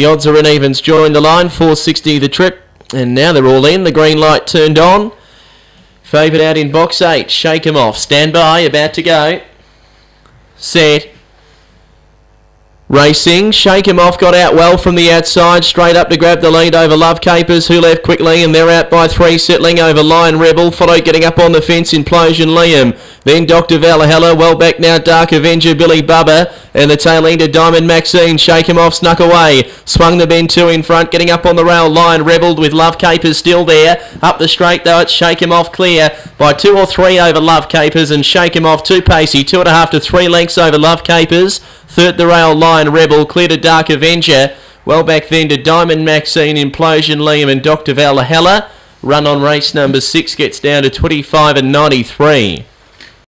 The odds are in evens. Join the line. 460 the trip. And now they're all in. The green light turned on. Favoured out in box eight. Shake 'em off. Stand by. About to go. Set. Racing, shake him off, got out well from the outside, straight up to grab the lead over Love Capers, who left quickly, and they're out by three, settling over Lion Rebel, followed getting up on the fence, Implosion Liam. Then Dr. Valhalla, well back now, Dark Avenger, Billy Bubba, and the tail end of Diamond Maxine, shake him off, snuck away, swung the bend two in front, getting up on the rail, Lion Rebel with Love Capers still there, up the straight though, it's shake him off clear by two or three over Love Capers, and shake him off two pacey, two and a half to three lengths over Love Capers. Third the rail Lion Rebel, clear to Dark Avenger. Well back then to Diamond Maxine, Implosion Liam and Dr. Valhalla. Run on race number six gets down to 25 and 93.